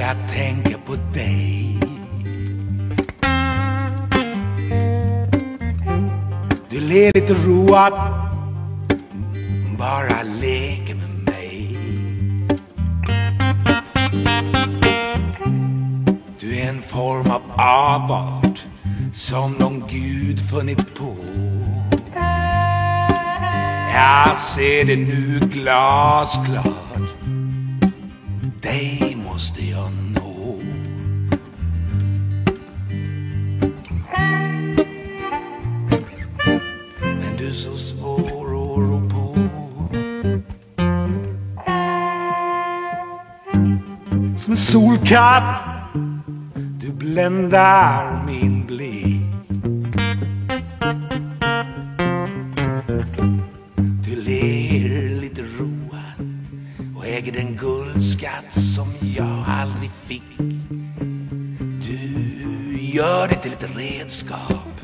jag tänker på dig. Du ler lite roat bara leker med mig. Du är en form av avart som någon gud funnit på. Jag ser det nu glasklart. Dig solkatt Du bländar min blick. Du ler lite roat och äger den guldskatt som jag aldrig fick. Du gör det till ett redskap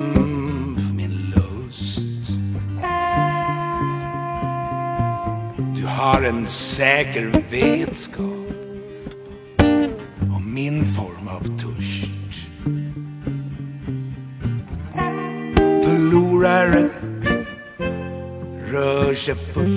mm, för min lust. Du har en säker vetskap. Rör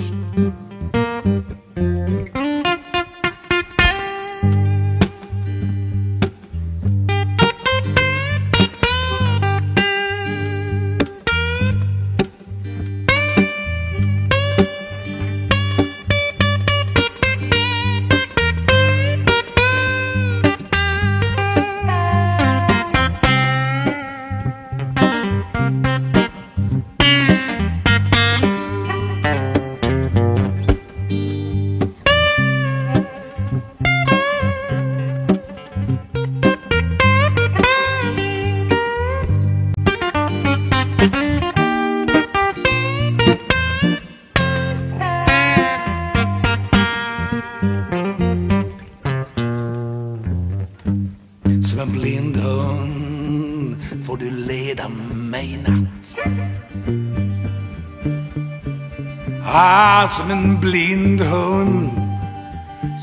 som en blind hund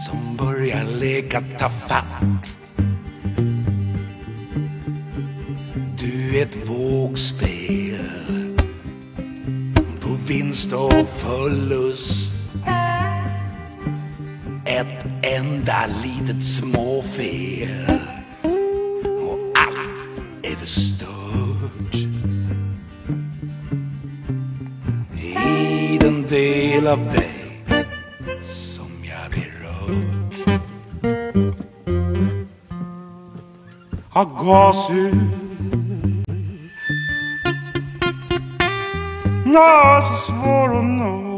som börjar leka tafatt. Du är ett vågspel på vinst och förlust. Ett enda litet småfel och allt är förstört. Del av dig som jag berört Har gåshud Nå, så svår att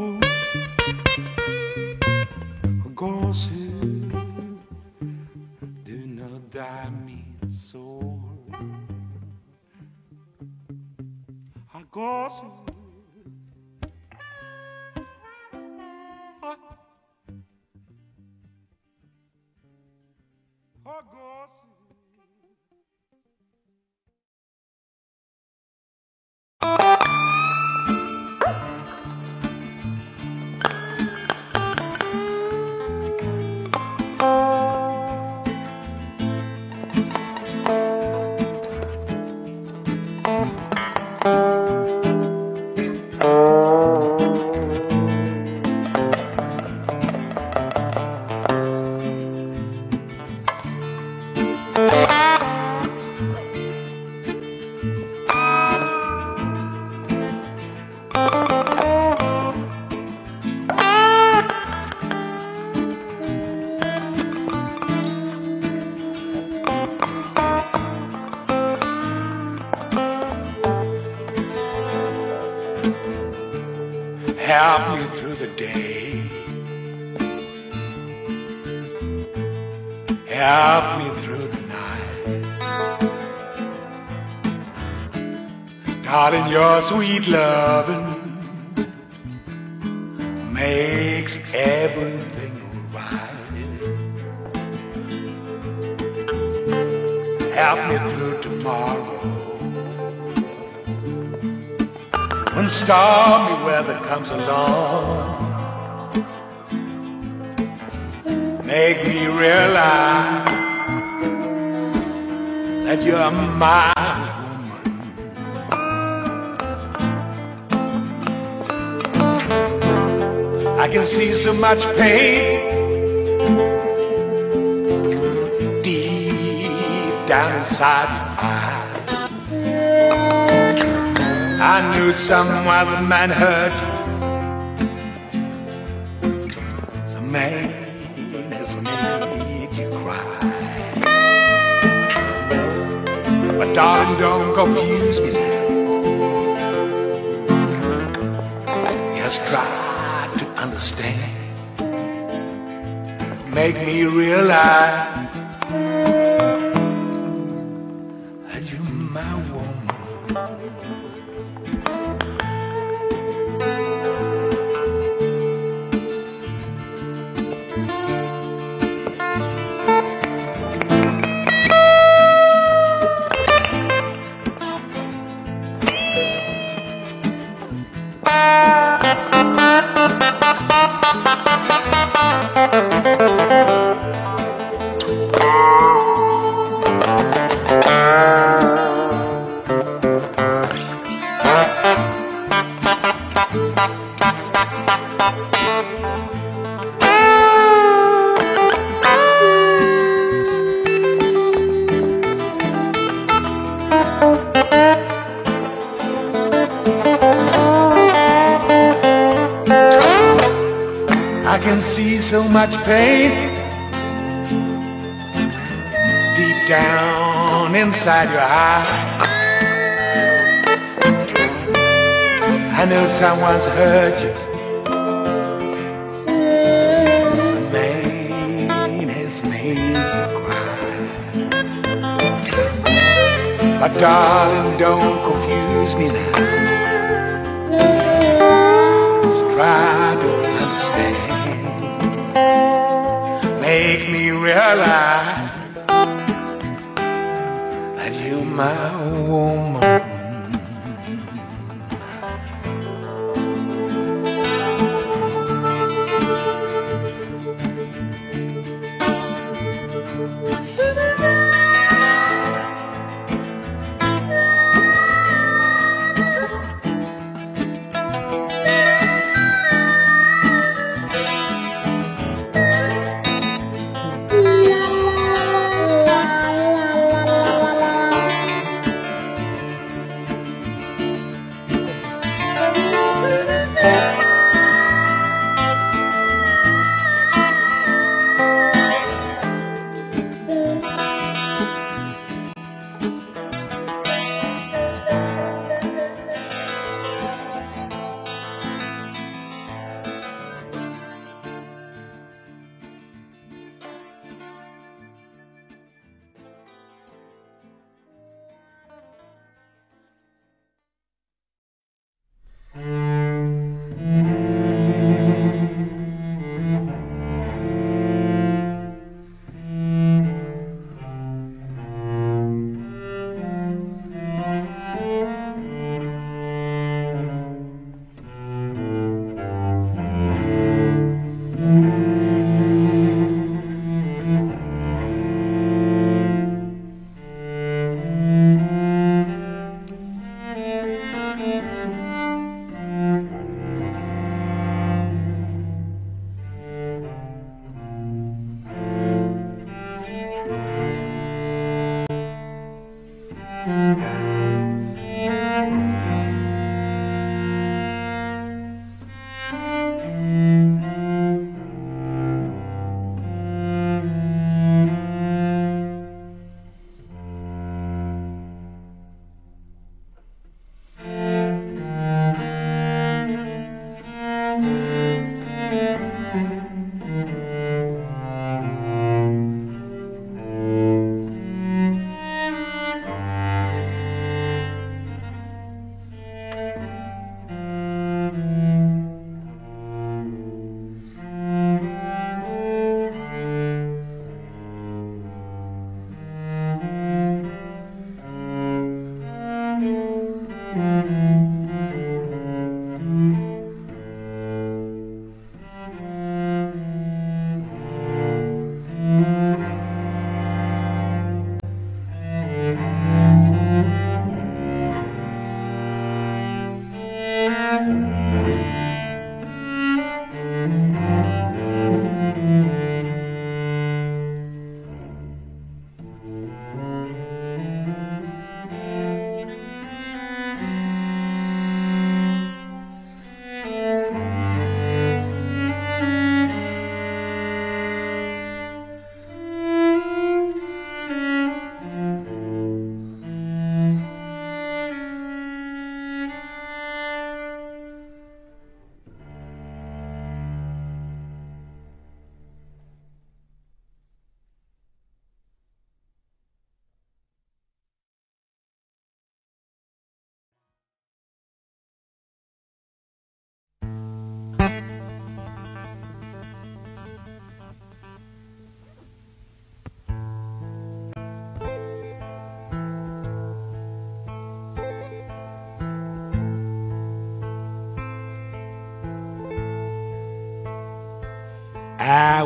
help me through the day. Help me through the night. Darling, your sweet loving makes everything alright. Help me through tomorrow. When stormy weather comes along, make me realize that you're my woman. I can see so much pain deep down inside your I knew some other man hurt you. Some man has made you cry. But darling, don't confuse me. Just try to understand. Make me realize much pain deep down inside your eye. I know someone's hurt you. Some man has made you cry. But darling, don't confuse me now. Just Make me realize that you're my woman.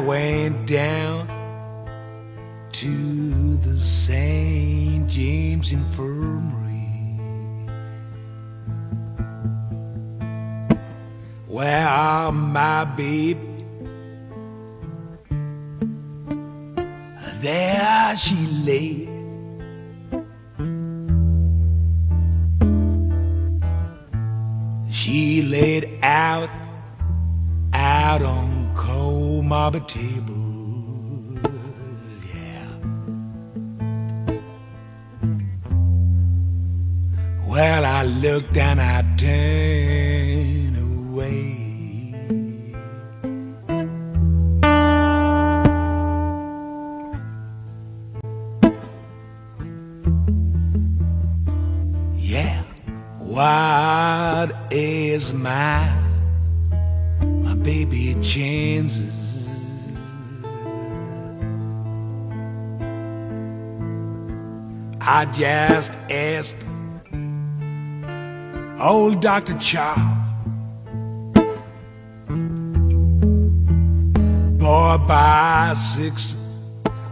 Went down to the St. James Infirmary where my baby there she lay. She laid out, out on cold marble tables, yeah. Well, I looked and I turned away. Yeah, what is my my baby chances? I just asked old Dr. Chow. Boy, by six,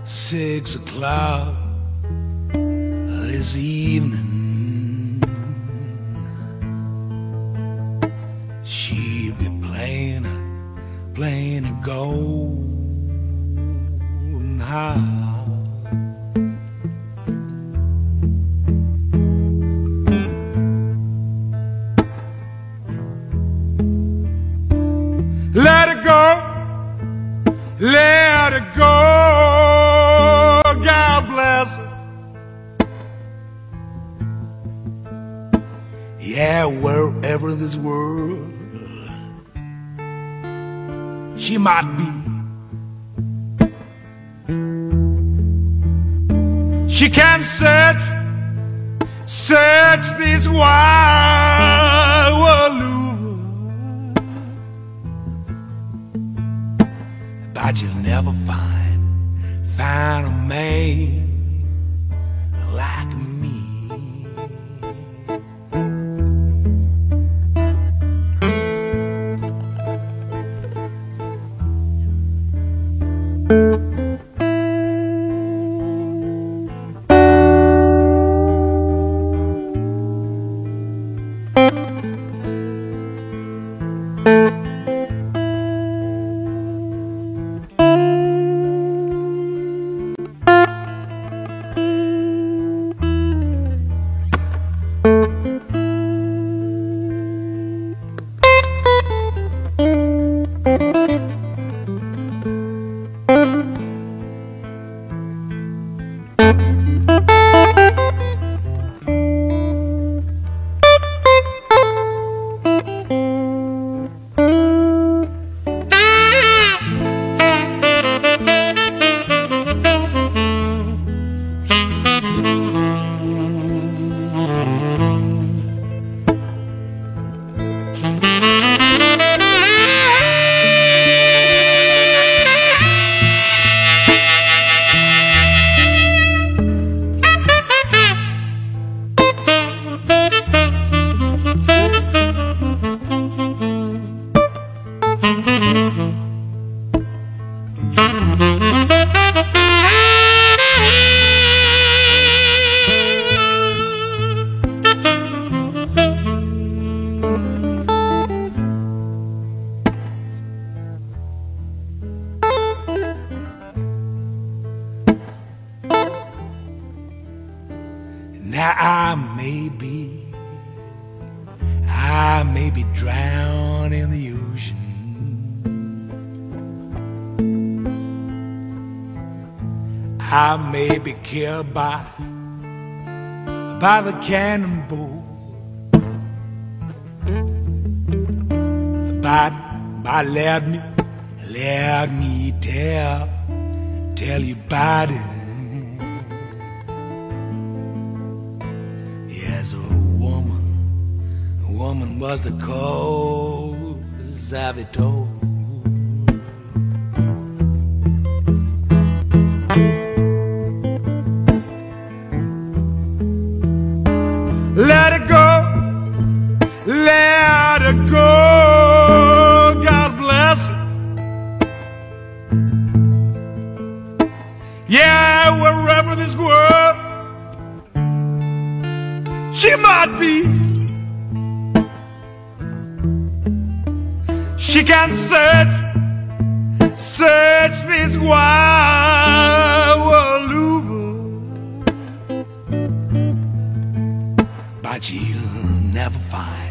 six o'clock this evening, she'll be playing, playing a golden house. Yeah, wherever in this world she might be. She can search, search this wide world over, but you'll never find, find a man Now by, by the cannonball. But, but let me, let me tell, tell you about it. Yes, a woman, a woman was the cause of it all. She'll never find,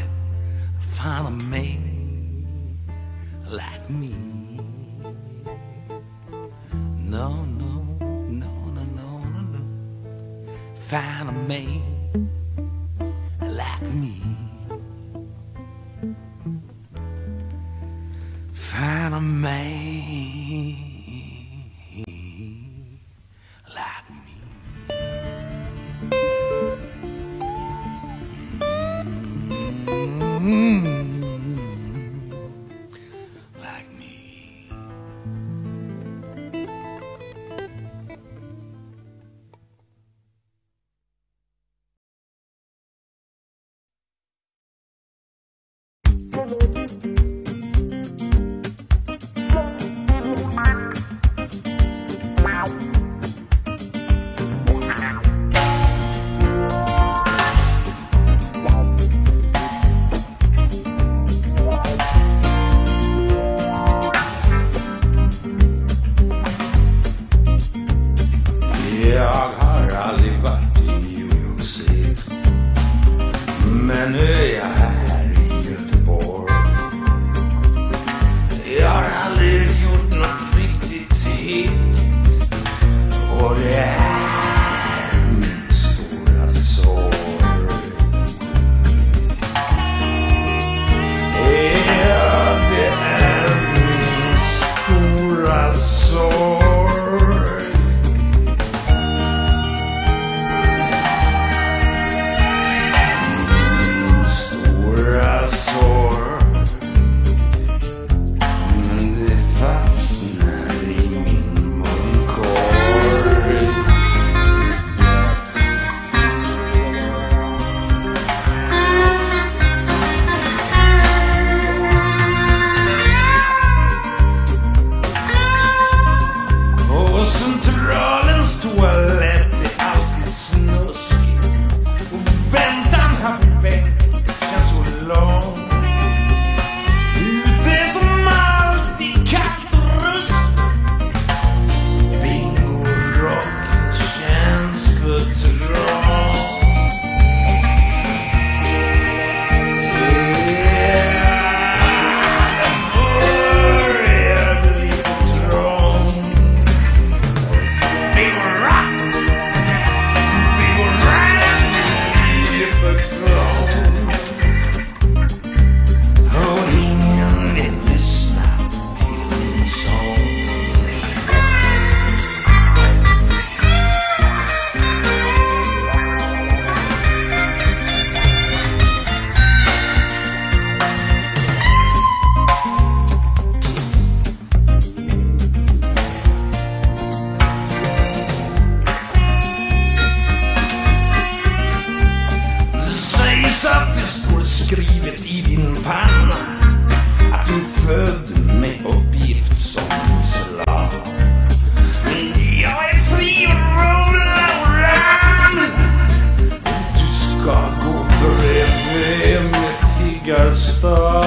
tiggarstav.